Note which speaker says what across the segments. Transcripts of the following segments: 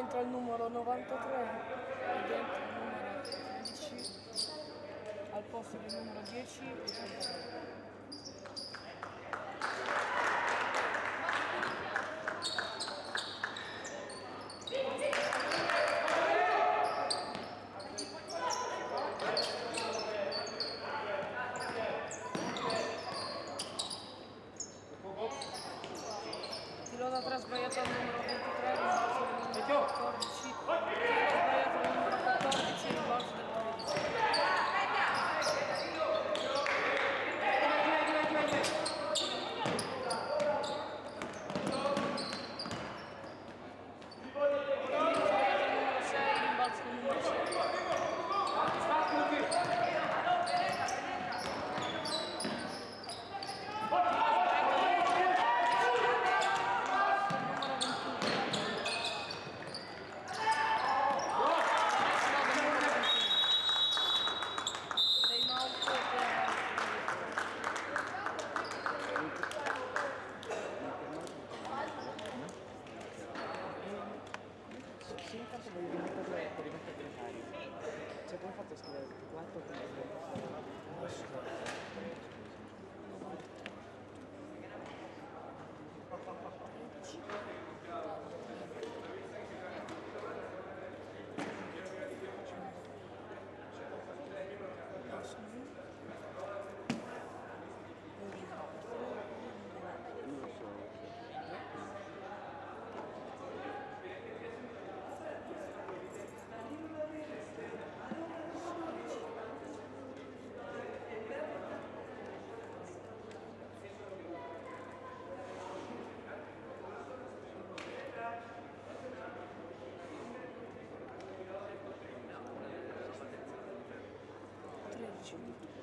Speaker 1: entra il numero 93 e dentro il numero 13 al posto del numero 10 83. Ilona teraz ma jedną you.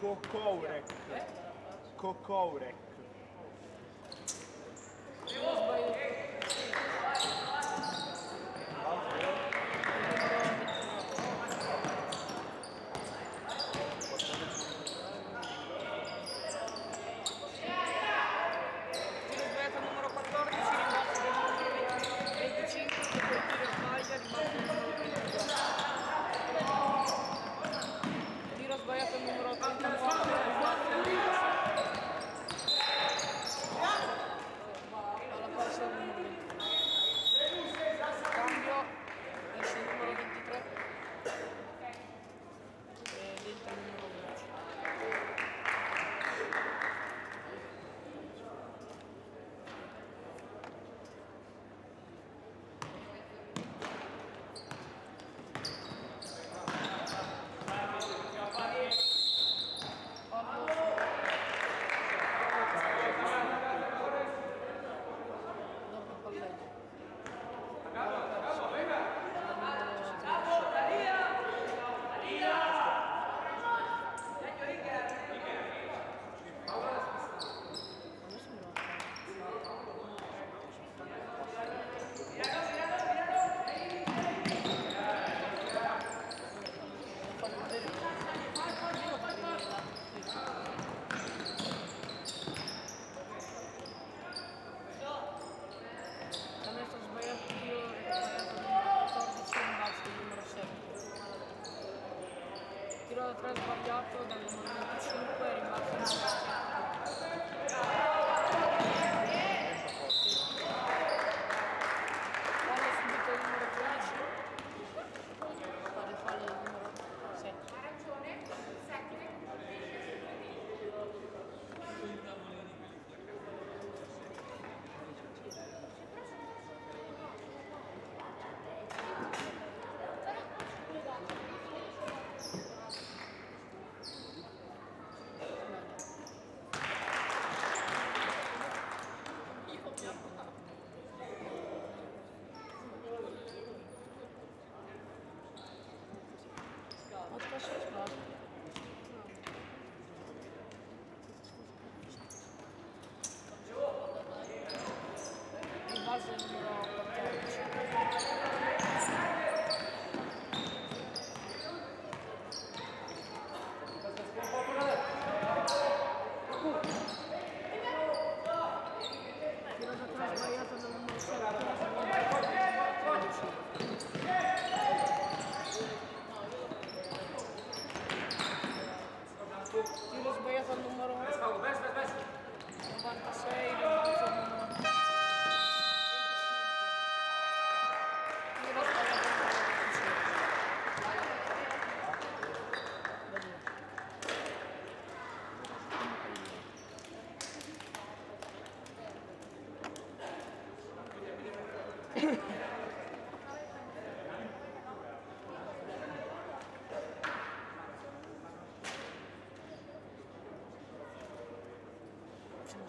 Speaker 1: Kokourek. Kokourek.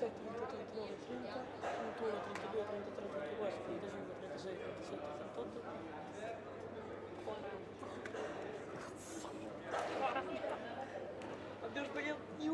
Speaker 2: 36, 32, 33, 32, 32, 33, 34, 35, 36, 37, 38.
Speaker 1: Потому что я не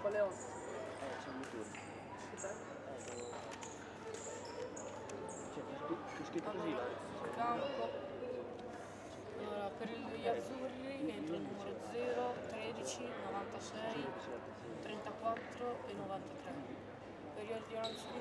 Speaker 1: dopo alle 8.
Speaker 2: Eh, c'è un turno. Sì, c'è scritto così.
Speaker 1: Campo. Allora, per gli azzurri entra il numero 0, 13, 96, 34 e 93.
Speaker 3: periodo di
Speaker 1: lancio di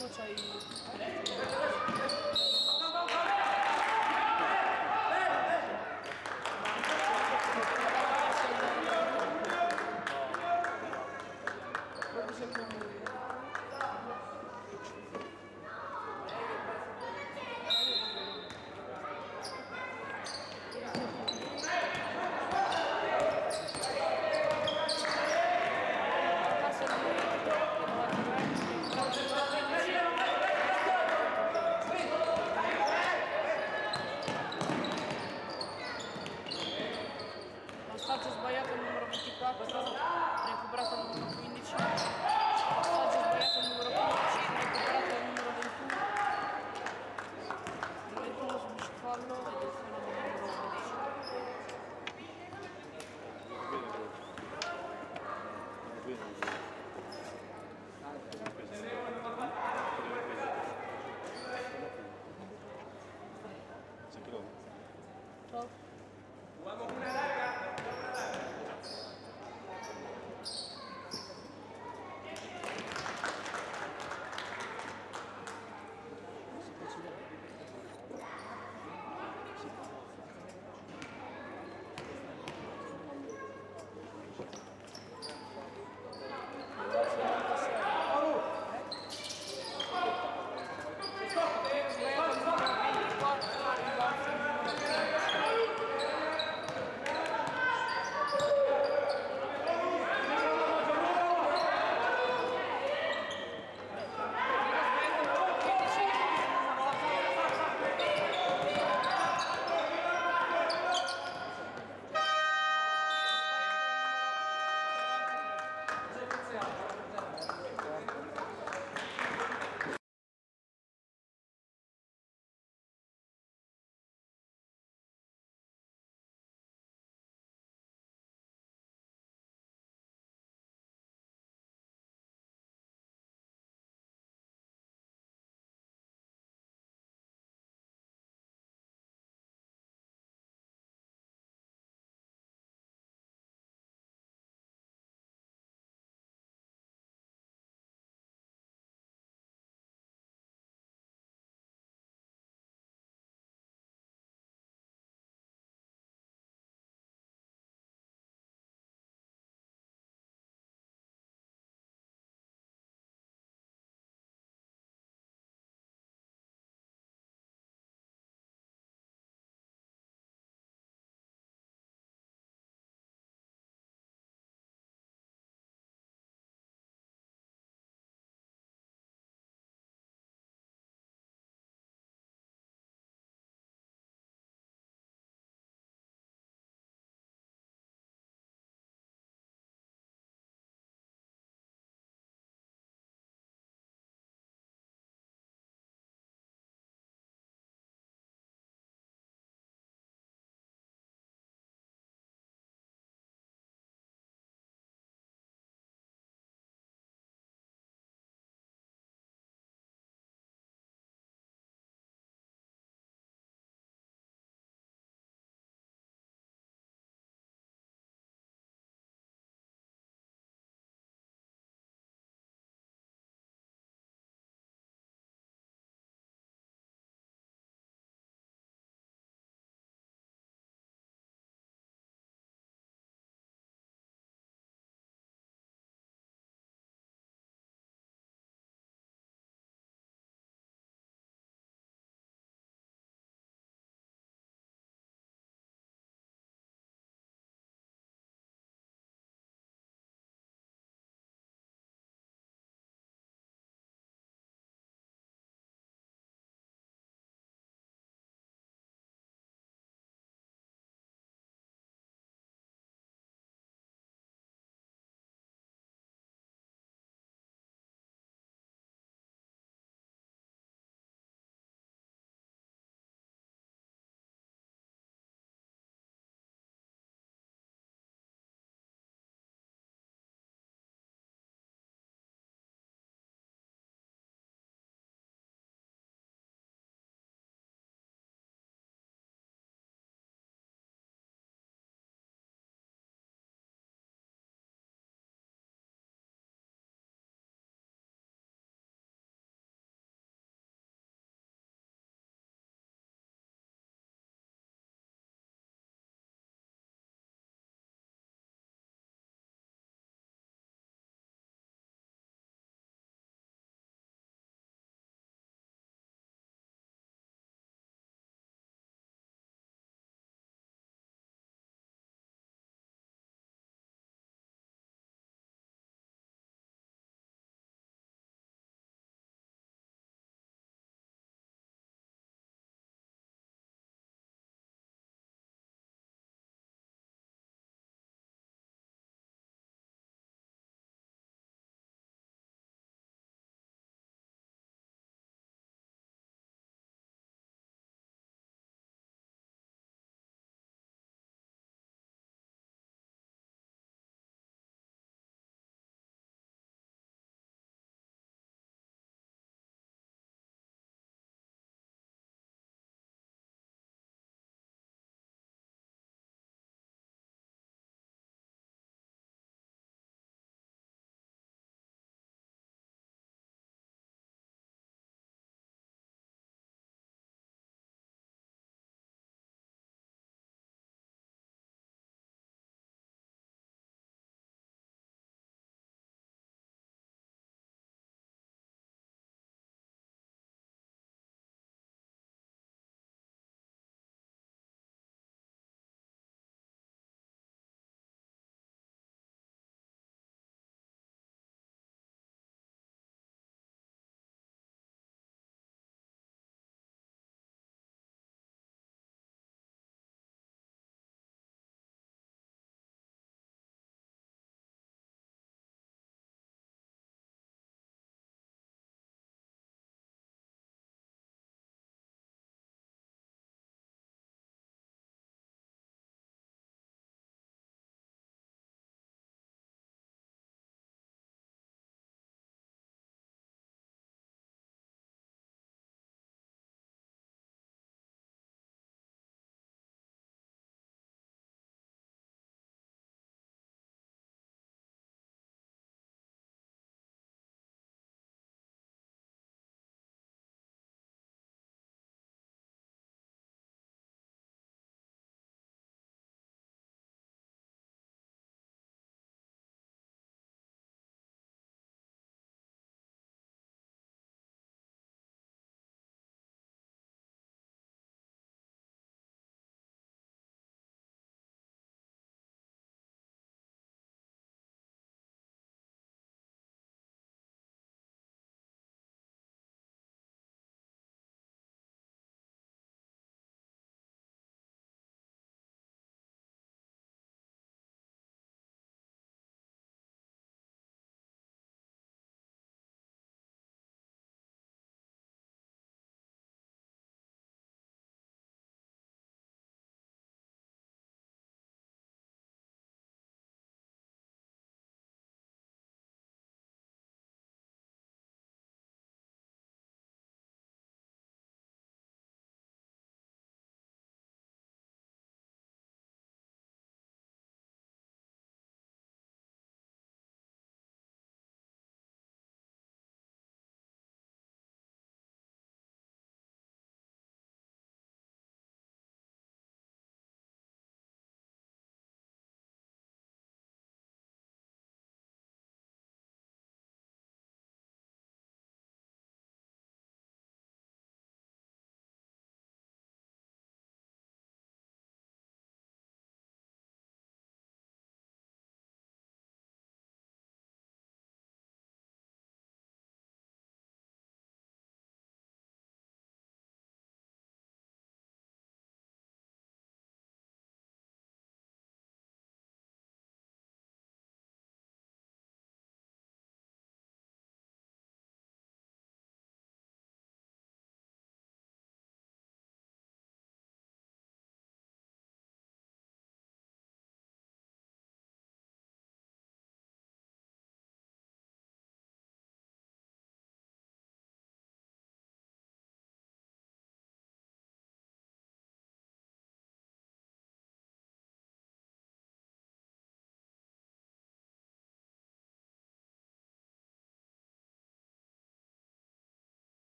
Speaker 1: Dopo c'hai...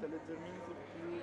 Speaker 3: t'as
Speaker 1: le timing, plus...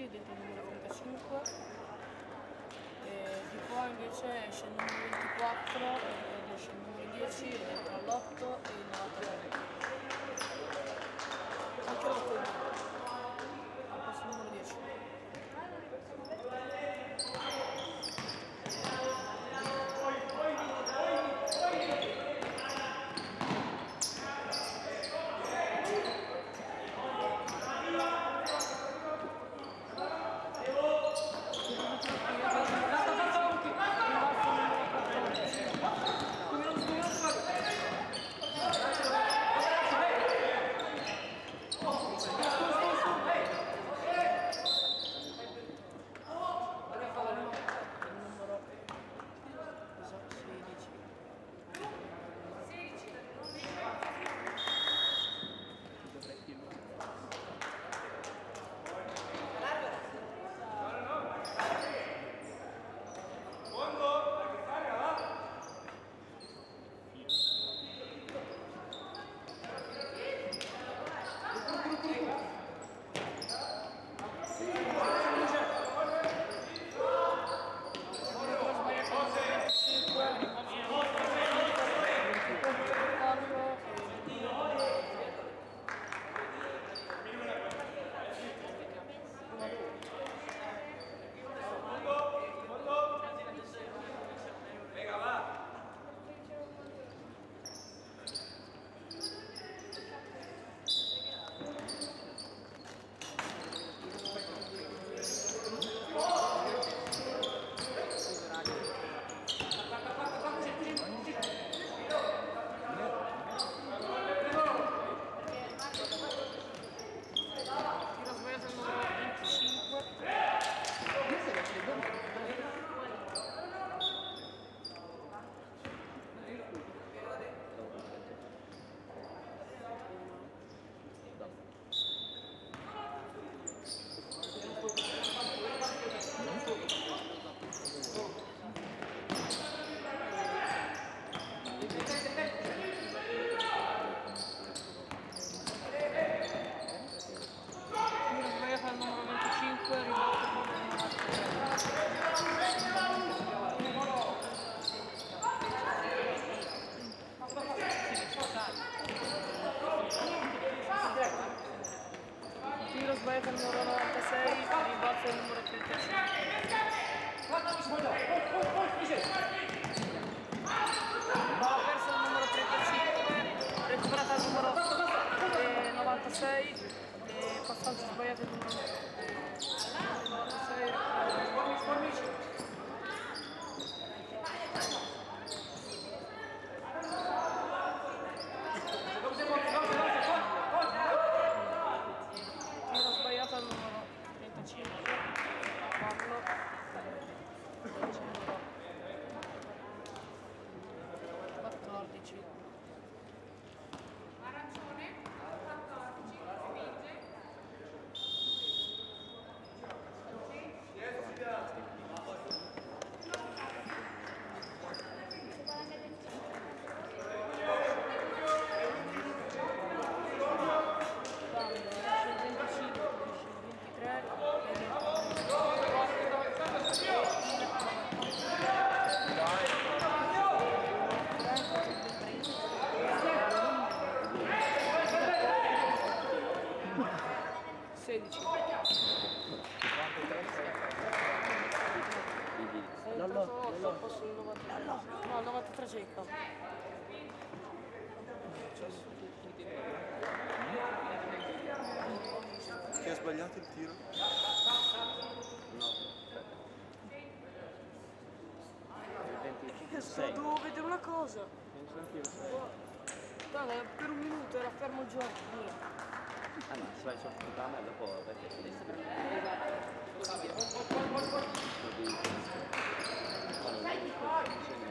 Speaker 1: 10 dentro il numero 35 e eh, di qua invece esce il numero 24 eh, ed esce il numero 10 il 93 c'è il campo.
Speaker 4: Chi ha sbagliato il tiro?
Speaker 1: Adesso devo vedere una cosa. Guarda, per un minuto era fermo il gioco. via.
Speaker 2: Ah no, se vai sotto il camera dopo perché si distrugge.
Speaker 1: Tiro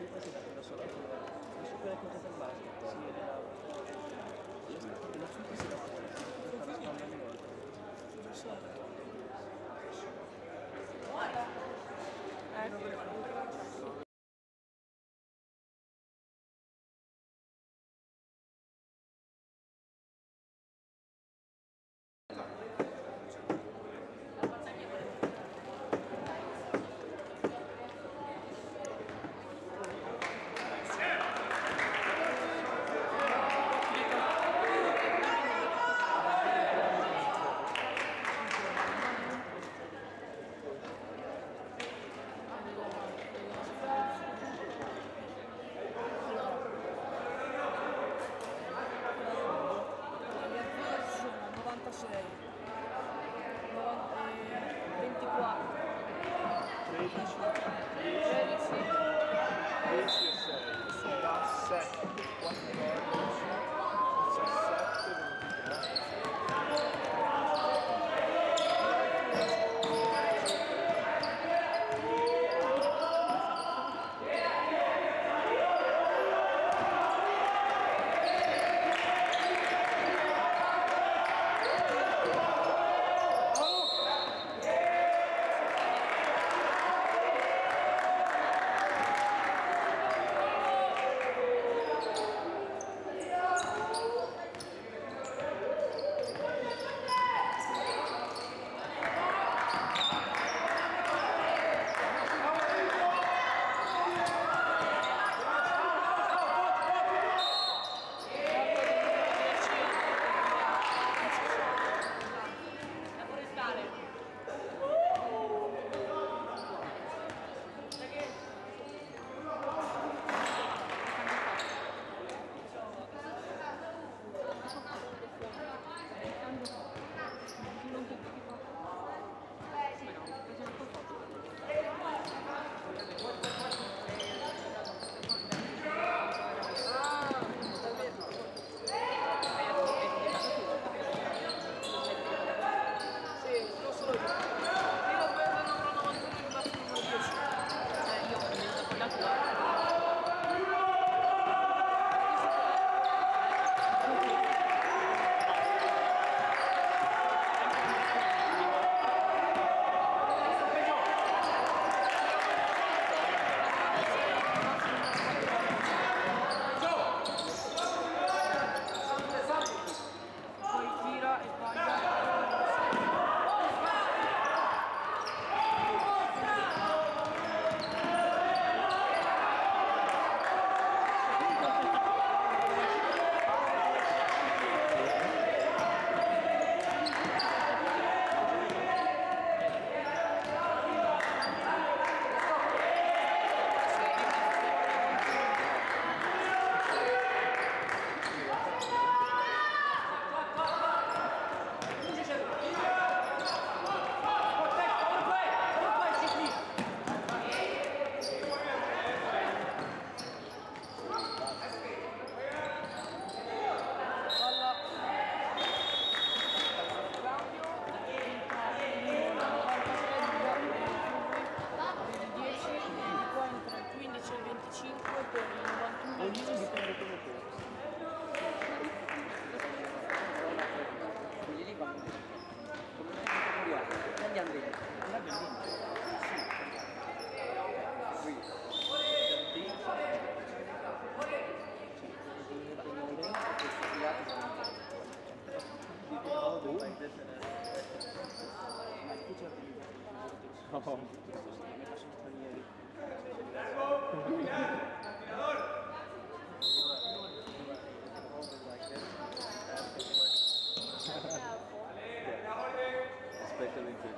Speaker 1: Aspetta se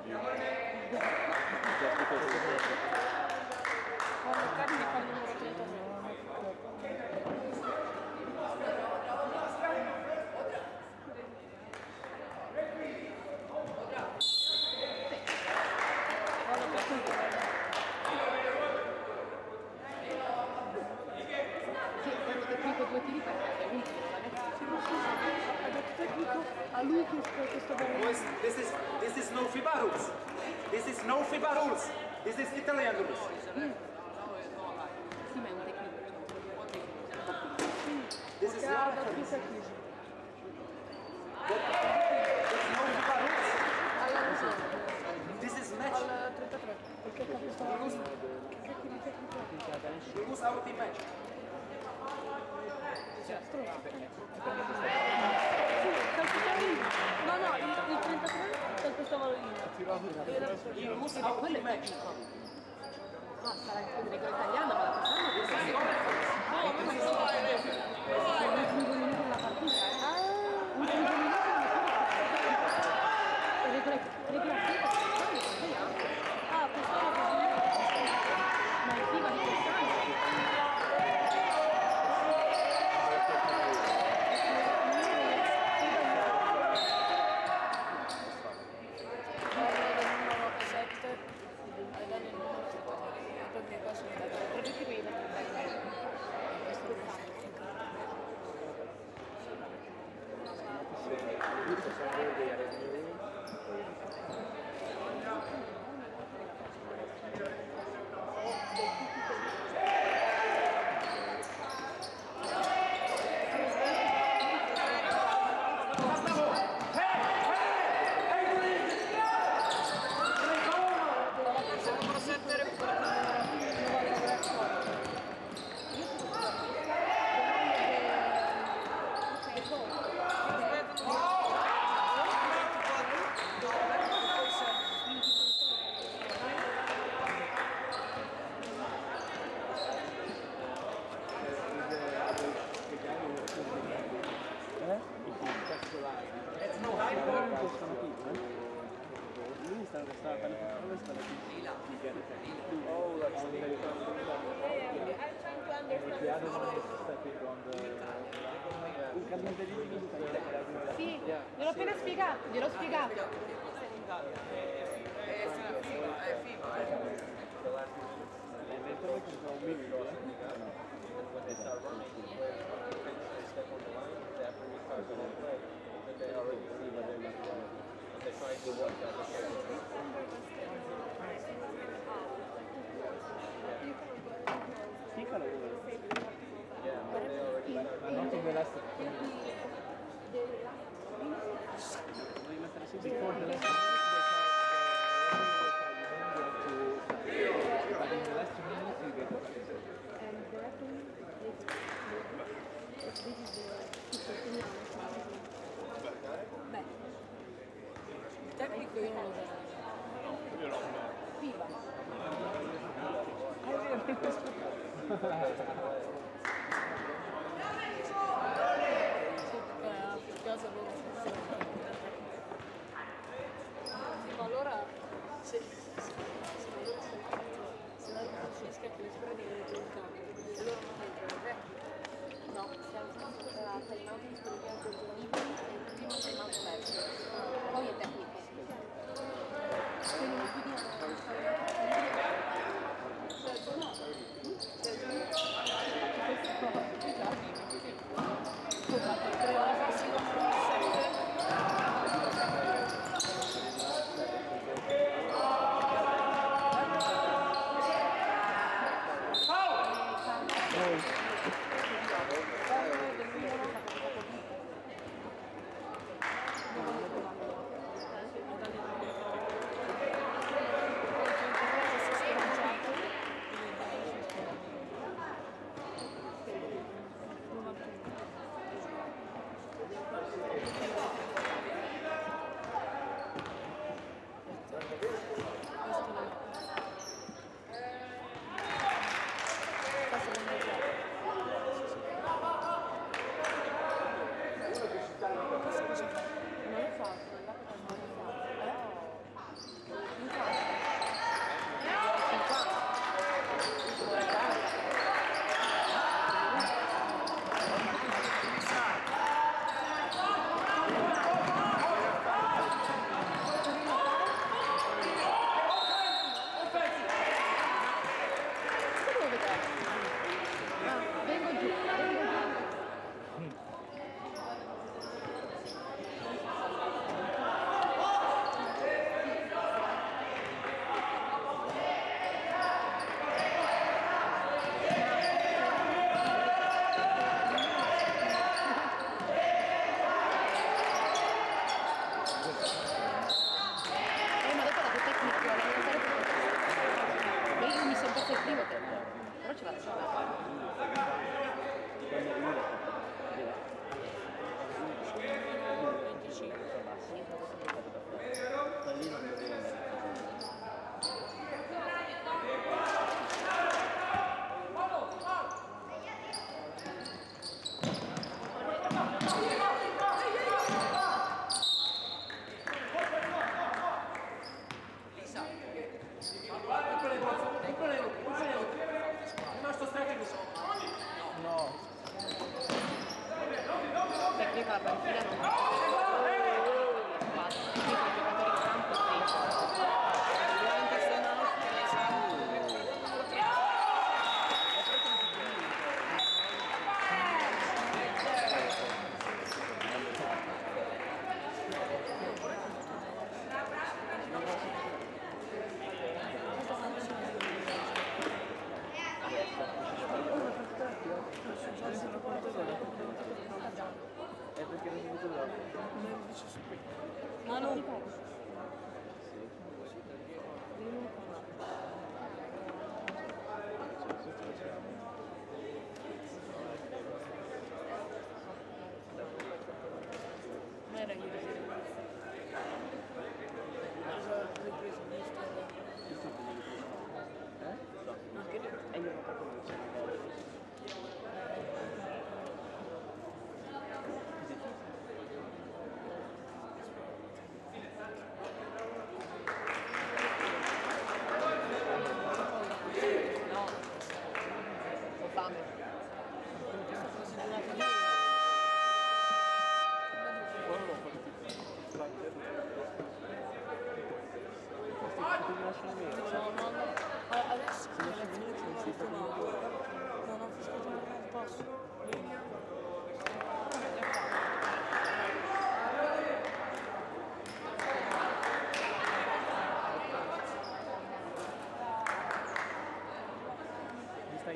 Speaker 1: ఎవరిని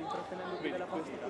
Speaker 2: Mi stai intrattenendo più della partita.